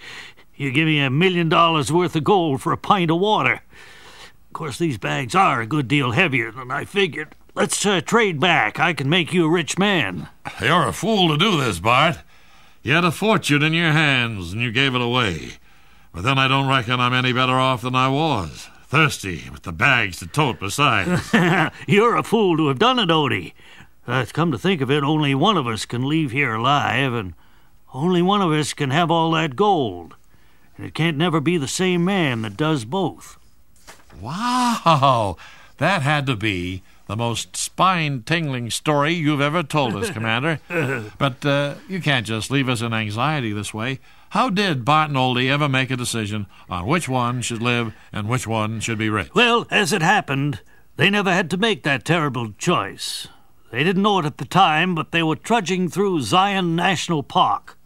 You give me a million dollars worth of gold for a pint of water. Of course, these bags are a good deal heavier than I figured. Let's uh, trade back. I can make you a rich man. You're a fool to do this, Bart. You had a fortune in your hands and you gave it away. But then I don't reckon I'm any better off than I was. Thirsty, with the bags to tote besides. You're a fool to have done it, Odie. Uh, come to think of it, only one of us can leave here alive, and only one of us can have all that gold. And it can't never be the same man that does both. wow! That had to be the most spine tingling story you've ever told us, Commander. but uh, you can't just leave us in anxiety this way. How did Bart and Odie ever make a decision on which one should live and which one should be rich? Well, as it happened, they never had to make that terrible choice. They didn't know it at the time, but they were trudging through Zion National Park.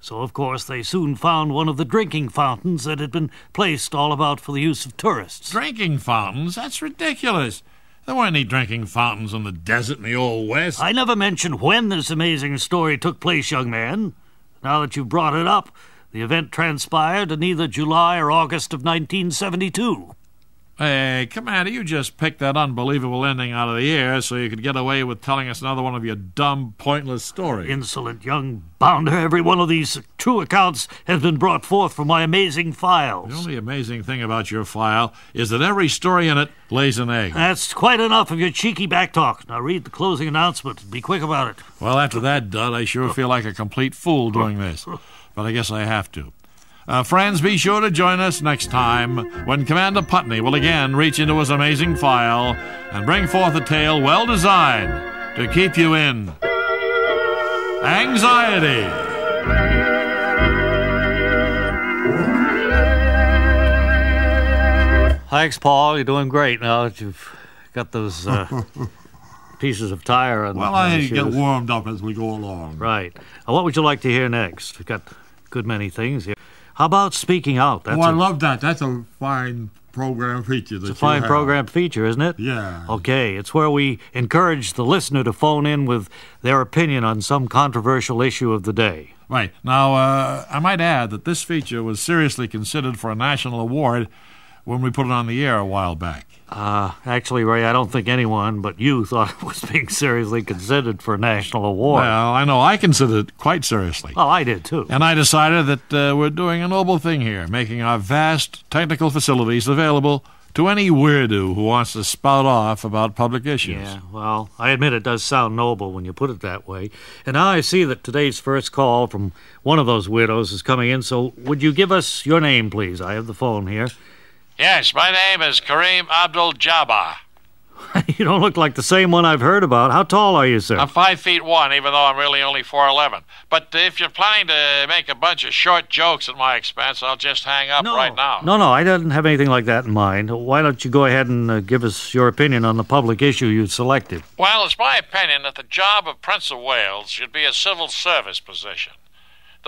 So, of course, they soon found one of the drinking fountains that had been placed all about for the use of tourists. Drinking fountains? That's ridiculous. There weren't any drinking fountains in the desert in the Old West. I never mentioned when this amazing story took place, young man. Now that you've brought it up, the event transpired in either July or August of 1972. Hey, Commander, you just picked that unbelievable ending out of the air so you could get away with telling us another one of your dumb, pointless stories. Insolent young bounder, every one of these true accounts has been brought forth from my amazing files. The only amazing thing about your file is that every story in it lays an egg. That's quite enough of your cheeky backtalk. Now read the closing announcement and be quick about it. Well, after that, Dud, I sure feel like a complete fool doing this. But I guess I have to. Uh, friends, be sure to join us next time when Commander Putney will again reach into his amazing file and bring forth a tale well designed to keep you in anxiety. Thanks, Paul. You're doing great now that you've got those uh, pieces of tire on Well, I get warmed up as we go along. Right. Now, what would you like to hear next? We've got a good many things here. How about speaking out? That's oh, I a, love that. That's a fine program feature. That it's a fine program feature, isn't it? Yeah. Okay, it's where we encourage the listener to phone in with their opinion on some controversial issue of the day. Right. Now, uh, I might add that this feature was seriously considered for a national award when we put it on the air a while back. Uh, actually, Ray, I don't think anyone but you thought it was being seriously considered for a national award. Well, I know I considered it quite seriously. Oh, I did too. And I decided that uh, we're doing a noble thing here, making our vast technical facilities available to any weirdo who wants to spout off about public issues. Yeah, well, I admit it does sound noble when you put it that way. And now I see that today's first call from one of those widows is coming in, so would you give us your name, please? I have the phone here. Yes, my name is Kareem Abdul Jabbar. you don't look like the same one I've heard about. How tall are you, sir? I'm five feet one, even though I'm really only four eleven. But if you're planning to make a bunch of short jokes at my expense, I'll just hang up no, right now. No, no, I didn't have anything like that in mind. Why don't you go ahead and uh, give us your opinion on the public issue you selected? Well, it's my opinion that the job of Prince of Wales should be a civil service position.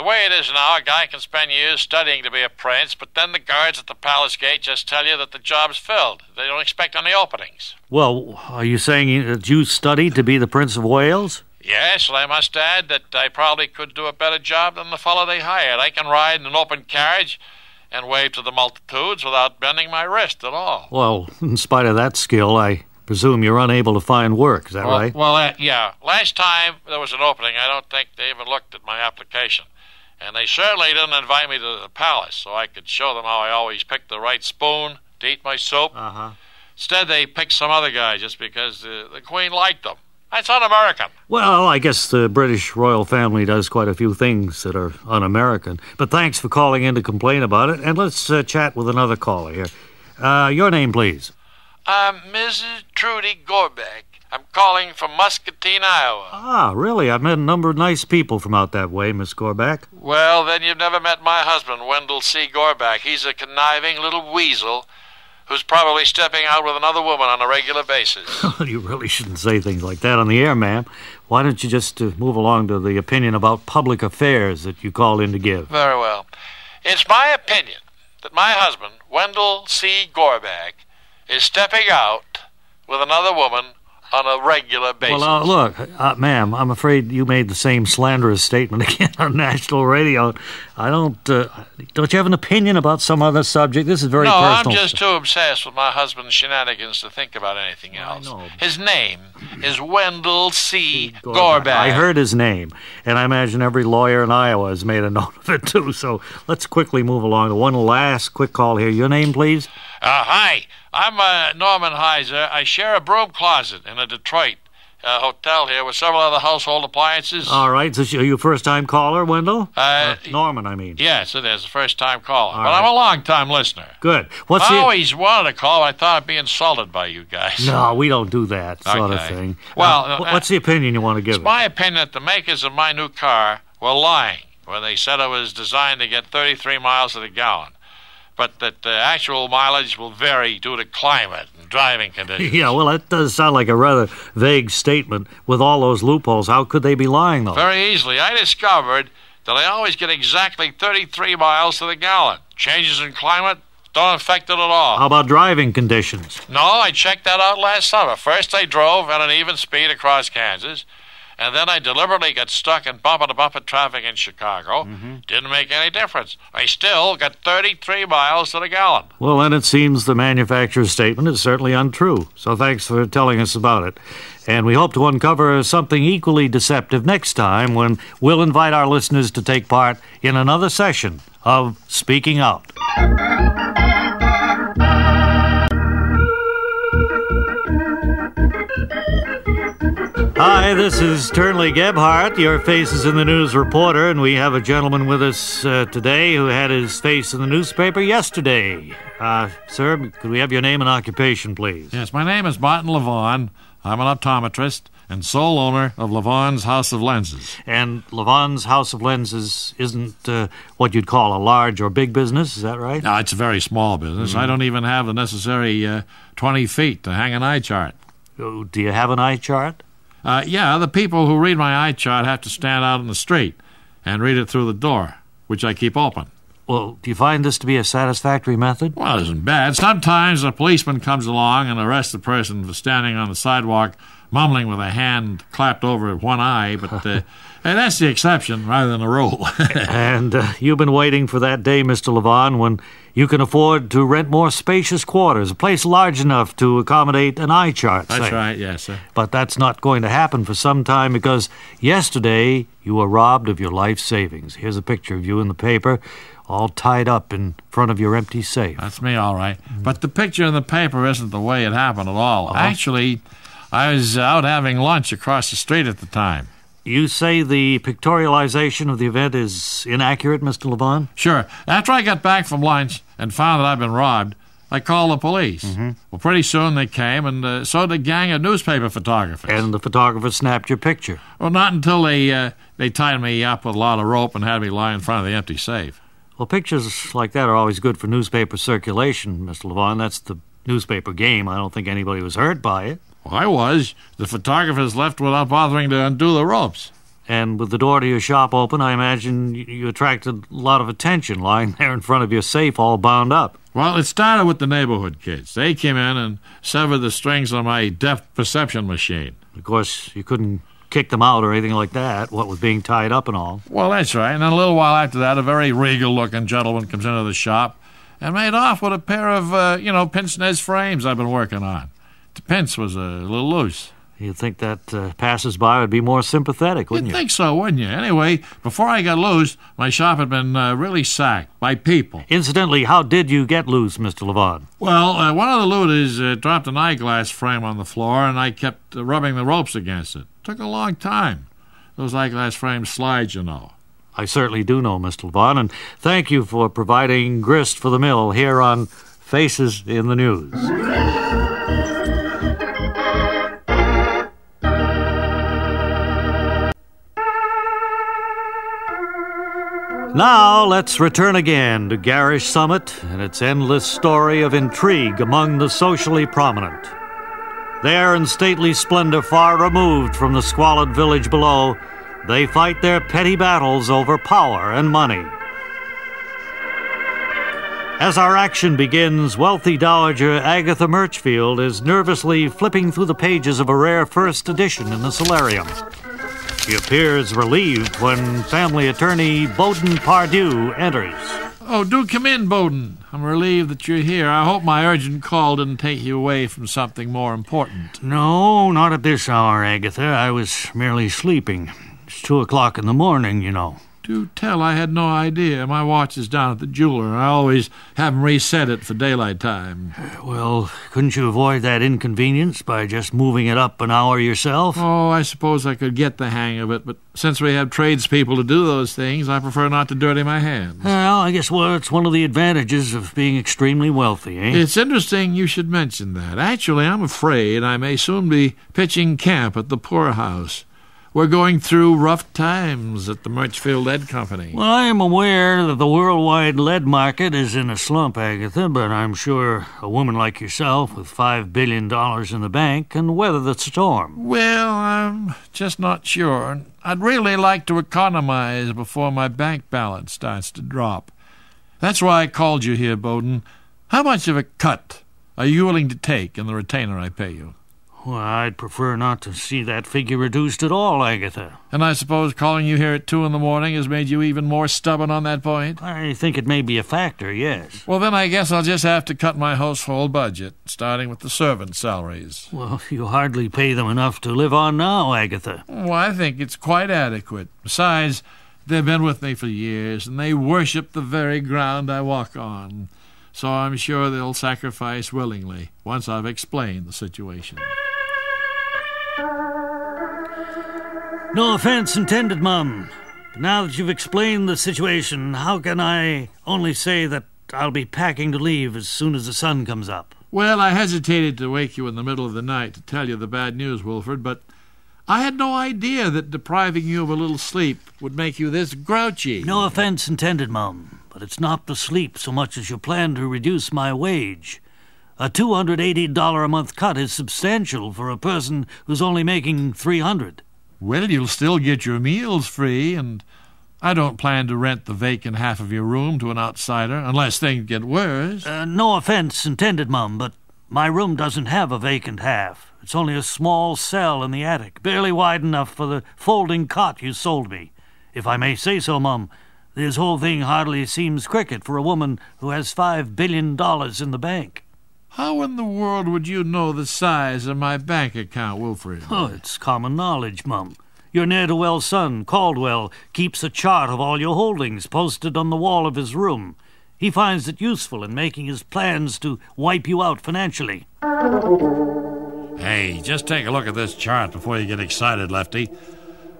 The way it is now, a guy can spend years studying to be a prince, but then the guards at the palace gate just tell you that the job's filled. They don't expect any openings. Well, are you saying that you studied to be the Prince of Wales? Yes, and I must add that I probably could do a better job than the fellow they hired. I can ride in an open carriage and wave to the multitudes without bending my wrist at all. Well, in spite of that skill, I presume you're unable to find work. Is that well, right? Well, uh, yeah. Last time there was an opening, I don't think they even looked at my application. And they certainly didn't invite me to the palace so I could show them how I always picked the right spoon to eat my soup. Uh huh. Instead, they picked some other guy just because the, the Queen liked them. That's un American. Well, I guess the British royal family does quite a few things that are un American. But thanks for calling in to complain about it. And let's uh, chat with another caller here. Uh, your name, please. I'm Mrs. Trudy Gorbeck. I'm calling from Muscatine, Iowa. Ah, really? I've met a number of nice people from out that way, Miss Gorback. Well, then you've never met my husband, Wendell C. Gorback. He's a conniving little weasel who's probably stepping out with another woman on a regular basis. you really shouldn't say things like that on the air, ma'am. Why don't you just uh, move along to the opinion about public affairs that you called in to give? Very well. It's my opinion that my husband, Wendell C. Gorback, is stepping out with another woman on a regular basis. Well, uh, look, uh, ma'am, I'm afraid you made the same slanderous statement again on national radio. I don't. Uh, don't you have an opinion about some other subject? This is very no, personal. I'm just too obsessed with my husband's shenanigans to think about anything else. His name is Wendell C. Gorback. I heard his name, and I imagine every lawyer in Iowa has made a note of it too. So let's quickly move along to one last quick call here. Your name, please. Uh, hi, I'm uh, Norman Heiser. I share a broom closet in a Detroit uh, hotel here with several other household appliances. All right. So are you a first-time caller, Wendell? Uh, Norman, I mean. yes, it is. a First time caller. All but I'm a long time listener. Good. What's I the? always wanted to call, I thought I'd be insulted by you guys. No, we don't do that sort of thing. Well, Uh, uh, what's the opinion you want to give? It's it? my opinion that the makers of my new car were lying when they said it was designed to get 33 miles to the gallon, but that the actual mileage will vary due to climate and driving conditions. Yeah, well, that does sound like a rather vague statement. With all those loopholes, how could they be lying, though? Very easily. I discovered that I always get exactly 33 miles to the gallon. Changes in climate don't affect it at all. How about driving conditions? No, I checked that out last summer. First, I drove at an even speed across Kansas, and then I deliberately got stuck in bumper to bumper traffic in Chicago. Mm-hmm. Didn't make any difference. I still got 33 miles to the gallon. Well, then it seems the manufacturer's statement is certainly untrue. So thanks for telling us about it. And we hope to uncover something equally deceptive next time when we'll invite our listeners to take part in another session of Speaking Out. Hi, this is Turnley Gebhardt, your Faces in the News reporter, and we have a gentleman with us uh, today who had his face in the newspaper yesterday. Uh, sir, could we have your name and occupation, please? Yes, my name is Martin Levon. I'm an optometrist and sole owner of Levon's House of Lenses. And Levon's House of Lenses isn't uh, what you'd call a large or big business, is that right? No, it's a very small business. I don't even have the necessary uh, 20 feet to hang an eye chart. Oh, Do you have an eye chart? Uh, yeah, the people who read my eye chart have to stand out in the street and read it through the door, which I keep open. Well, do you find this to be a satisfactory method? Well, it isn't bad. Sometimes a policeman comes along and arrests the person for standing on the sidewalk, mumbling with a hand clapped over one eye, but uh, that's the exception rather than the rule. And uh, you've been waiting for that day, Mr. Levon, when you can afford to rent more spacious quarters, a place large enough to accommodate an eye chart. that's say. right, yes, sir. But that's not going to happen for some time because yesterday you were robbed of your life savings. Here's a picture of you in the paper. all tied up in front of your empty safe. That's me, all right. But the picture in the paper isn't the way it happened at all. Actually, I was out having lunch across the street at the time. You say the pictorialization of the event is inaccurate, Mr. Levon? Sure. After I got back from lunch and found that I'd been robbed, I called the police. Well, pretty soon they came, and uh, so did a gang of newspaper photographers. And the photographer snapped your picture. well, not until they uh, they tied me up with a lot of rope and had me lie in front of the empty safe. Well, pictures like that are always good for newspaper circulation, Mr. Levon. That's the newspaper game. I don't think anybody was hurt by it. Well, I was. The photographers left without bothering to undo the ropes. And with the door to your shop open, I imagine you attracted a lot of attention lying there in front of your safe, all bound up. Well, it started with the neighborhood kids. They came in and severed the strings on my depth perception machine. Of course, you couldn't kick them out or anything like that, what with being tied up and all. Well, that's right. And then a little while after that, a very regal looking gentleman comes into the shop and made off with a pair of, uh, you know, pince nez frames I've been working on. The pince was a little loose. You'd think that uh, passers-by would be more sympathetic, wouldn't You'd you? think so, wouldn't you? Anyway, before I got loose, my shop had been uh, really sacked by people. Incidentally, how did you get loose, Mr. Levon? Well, uh, one of the looters uh, dropped an eyeglass frame on the floor, and I kept uh, rubbing the ropes against it. Took a long time. Those eyeglass frames slide, you know. I certainly do know, Mr. Levon, and thank you for providing grist for the mill here on Faces in the News. Now let's return again to Garish Summit and its endless story of intrigue among the socially prominent. There, in stately splendor, far removed from the squalid village below, they fight their petty battles over power and money. As our action begins, wealthy Dowager Agatha Murchfield is nervously flipping through the pages of a rare first edition in the solarium. She appears relieved when family attorney Bowden Pardue enters. Oh, do come in, Bowden. I'm relieved that you're here. I hope my urgent call didn't take you away from something more important. No, not at this hour, Agatha. I was merely sleeping. It's two o'clock in the morning, you know. Do tell, I had no idea. My watch is down at the jeweler, and I always have 'em reset it for daylight time. Well, couldn't you avoid that inconvenience by just moving it up an hour yourself? Oh, I suppose I could get the hang of it, but since we have tradespeople to do those things, I prefer not to dirty my hands. Well, I guess well, it's one of the advantages of being extremely wealthy, eh? It's interesting you should mention that. Actually, I'm afraid I may soon be pitching camp at the poorhouse. We're going through rough times at the Murchfield Lead Company. Well, I am aware that the worldwide lead market is in a slump, Agatha, but I'm sure a woman like yourself with five billion dollars in the bank can weather the storm. Well, I'm just not sure. I'd really like to economize before my bank balance starts to drop. That's why I called you here, Bowden. How much of a cut are you willing to take in the retainer I pay you? Well, I'd prefer not to see that figure reduced at all, Agatha. And I suppose calling you here at two in the morning has made you even more stubborn on that point? I think it may be a factor, yes. Well, then I guess I'll just have to cut my household budget, starting with the servants' salaries. Well, you hardly pay them enough to live on now, Agatha. Well, I think it's quite adequate. Besides, they've been with me for years, and they worship the very ground I walk on. So I'm sure they'll sacrifice willingly once I've explained the situation. No offense intended, Mum. But now that you've explained the situation, how can I only say that I'll be packing to leave as soon as the sun comes up? Well, I hesitated to wake you in the middle of the night to tell you the bad news, Wilfred, but I had no idea that depriving you of a little sleep would make you this grouchy. No offense intended, Mum, but it's not the sleep so much as your plan to reduce my wage. A $280 a month cut is substantial for a person who's only making 300 Well, you'll still get your meals free, and I don't plan to rent the vacant half of your room to an outsider unless things get worse. Uh, no offense intended, Mum, but my room doesn't have a vacant half. It's only a small cell in the attic, barely wide enough for the folding cot you sold me. If I may say so, Mum, this whole thing hardly seems cricket for a woman who has five billion dollars in the bank. How in the world would you know the size of my bank account, Wilfred? Oh, it's common knowledge, Mum. Your ne'er do well son, Caldwell, keeps a chart of all your holdings posted on the wall of his room. He finds it useful in making his plans to wipe you out financially. Hey, just take a look at this chart before you get excited, Lefty.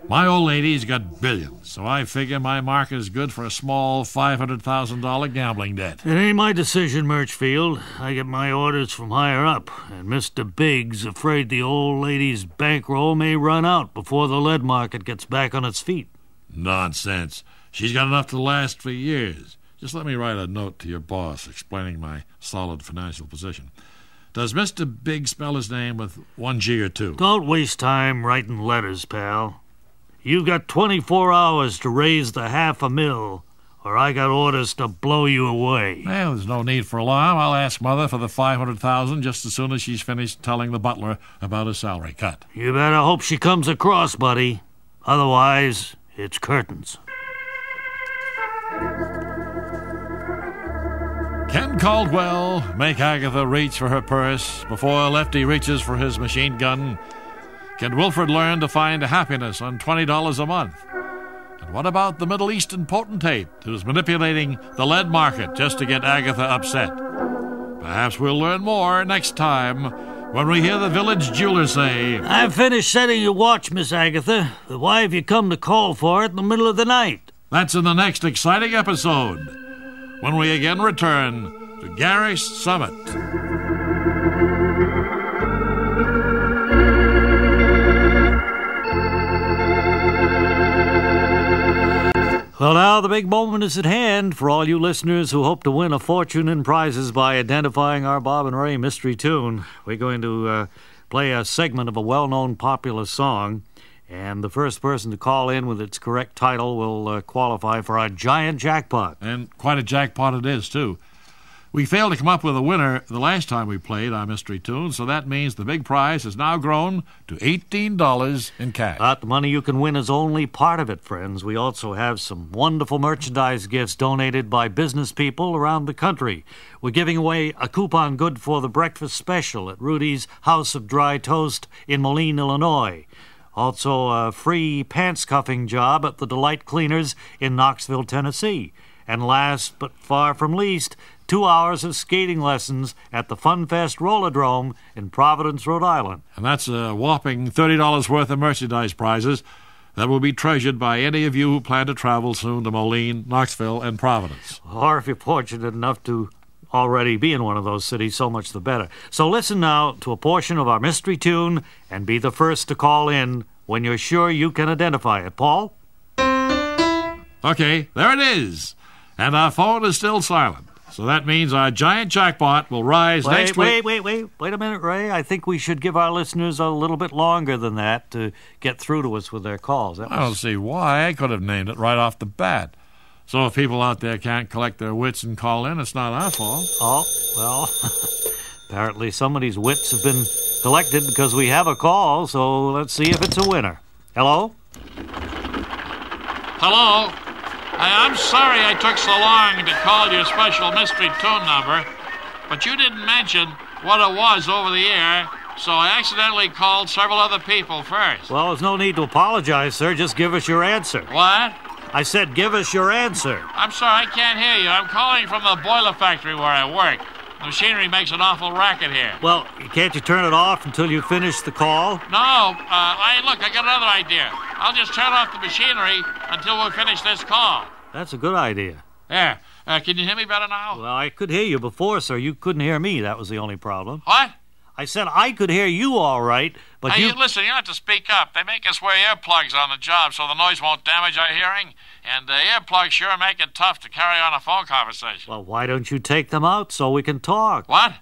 My old lady's got billions, so I figure my mark is good for a small $500,000 gambling debt. It ain't my decision, Murchfield. I get my orders from higher up, and Mr. Biggs afraid the old lady's bankroll may run out before the lead market gets back on its feet. Nonsense. She's got enough to last for years. Just let me write a note to your boss explaining my solid financial position. Does Mr. Biggs spell his name with one G or two? Don't waste time writing letters, pal. You've got 24 hours to raise the half a mil, or I got orders to blow you away. Well, there's no need for alarm. I'll ask Mother for the 500000 just as soon as she's finished telling the butler about his salary cut. You better hope she comes across, buddy. Otherwise, it's curtains. Can Caldwell make Agatha reach for her purse before Lefty reaches for his machine gun? Can Wilfred learn to find happiness on $20 a month? And what about the Middle Eastern potentate who's manipulating the lead market just to get Agatha upset? Perhaps we'll learn more next time when we hear the village jeweler say, I've finished setting your watch, Miss Agatha, but why have you come to call for it in the middle of the night? That's in the next exciting episode when we again return to Garish Summit. Well, now the big moment is at hand for all you listeners who hope to win a fortune in prizes by identifying our Bob and Ray mystery tune. We're going to uh, play a segment of a well known popular song, and the first person to call in with its correct title will uh, qualify for our giant jackpot. And quite a jackpot it is, too. We failed to come up with a winner the last time we played our mystery tune, so that means the big prize has now grown to $18 in cash. The money you can win is only part of it, friends. We also have some wonderful merchandise gifts donated by business people around the country. We're giving away a coupon good for the breakfast special at Rudy's House of Dry Toast in Moline, Illinois. Also, a free pants cuffing job at the Delight Cleaners in Knoxville, Tennessee. And last but far from least, two hours of skating lessons at the Funfest Rollerdrome in Providence, Rhode Island. And that's a whopping $30 worth of merchandise prizes that will be treasured by any of you who plan to travel soon to Moline, Knoxville, and Providence. Or if you're fortunate enough to already be in one of those cities, so much the better. So listen now to a portion of our mystery tune and be the first to call in when you're sure you can identify it. Paul? Okay, there it is. And our phone is still silent. So that means our giant jackpot will rise Wait, next week. wait, wait, wait wait a minute, Ray. I think we should give our listeners a little bit longer than that to get through to us with their calls. That I don't see why. I could have named it right off the bat. So if people out there can't collect their wits and call in, it's not our fault. Oh, well, apparently somebody's wits have been collected because we have a call, so let's see if it's a winner. Hello? Hello? I, I'm sorry I took so long to call your special mystery tune number, but you didn't mention what it was over the air, so I accidentally called several other people first. Well, there's no need to apologize, sir. Just give us your answer. What? I said give us your answer. I'm sorry, I can't hear you. I'm calling from the boiler factory where I work. The machinery makes an awful racket here. Well, can't you turn it off until you finish the call? No, uh, I look, I got another idea. I'll just turn off the machinery until we finish this call. That's a good idea. There. Uh, can you hear me better now? Well, I could hear you before, sir. You couldn't hear me. That was the only problem. What? I said I could hear you all right, but Hey, you. you listen, you have to speak up. They make us wear earplugs on the job so the noise won't damage our hearing. And the earplugs sure make it tough to carry on a phone conversation. Well, why don't you take them out so we can talk? What?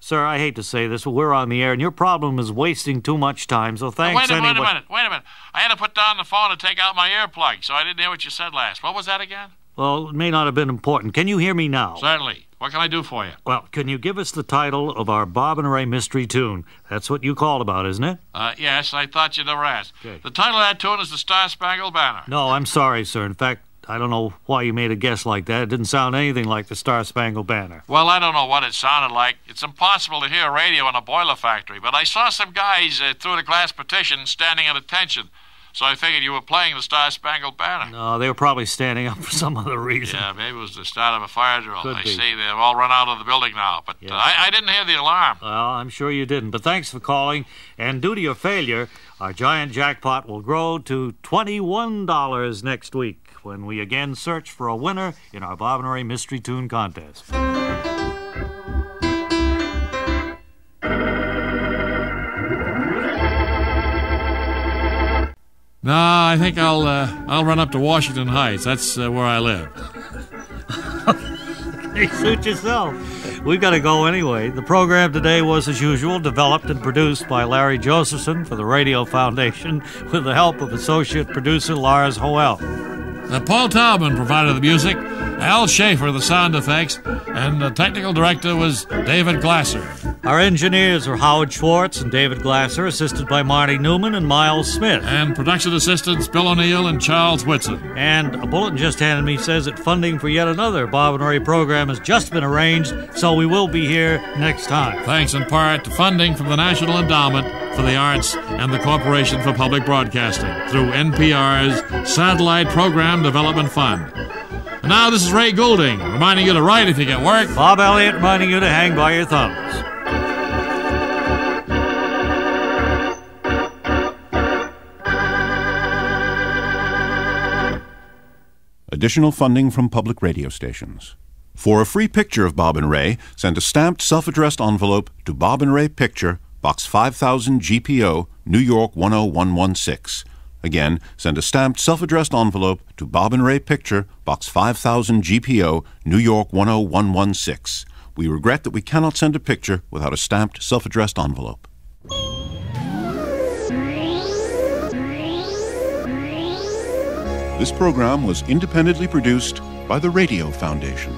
Sir, I hate to say this, but we're on the air, and your problem is wasting too much time, so thanks wait a anyway. wait a minute, wait a minute. I had to put down the phone to take out my earplug, so I didn't hear what you said last. What was that again? Well, it may not have been important. Can you hear me now? Certainly. What can I do for you? Well, can you give us the title of our Bob and Ray mystery tune? That's what you called about, isn't it? Uh, yes, I thought you'd never ask. Okay. The title of that tune is The Star Spangled Banner. No, I'm sorry, sir. In fact, I don't know why you made a guess like that. It didn't sound anything like the Star Spangled Banner. Well, I don't know what it sounded like. It's impossible to hear radio in a boiler factory, but I saw some guys uh, through the glass partition standing at attention. So I figured you were playing the Star Spangled Banner. No, they were probably standing up for some other reason. Yeah, maybe it was the start of a fire drill. Could I be. see they've all run out of the building now, but Yes. uh, I, I didn't hear the alarm. Well, I'm sure you didn't, but thanks for calling. And due to your failure, our giant jackpot will grow to $21 next week when we again search for a winner in our Bob and Ray Mystery Tune Contest. No, I think I'll uh, I'll run up to Washington Heights. That's uh, where I live. Hey, suit yourself. We've got to go anyway. The program today was, as usual, developed and produced by Larry Josephson for the Radio Foundation with the help of associate producer Lars Hoel. Uh, Paul Taubman provided the music, Al Schaefer the sound effects, and the technical director was David Glasser. Our engineers are Howard Schwartz and David Glasser, assisted by Marty Newman and Miles Smith. And production assistants Bill O'Neill and Charles Whitson. And a bulletin just handed me says that funding for yet another Bob and Ray program has just been arranged, so we will be here next time. Thanks in part to funding from the National Endowment for the Arts and the Corporation for Public Broadcasting through NPR's Satellite Program Development Fund. And now this is Ray Goulding reminding you to write if you get work. Bob Elliott reminding you to hang by your thumbs. Additional funding from public radio stations. For a free picture of Bob and Ray, send a stamped self-addressed envelope to Bob and Ray Picture, Box 5000 GPO, New York 10116. Again, send a stamped self-addressed envelope to Bob and Ray Picture, Box 5000 GPO, New York 10116. We regret that we cannot send a picture without a stamped self-addressed envelope. This program was independently produced by the Radio Foundation.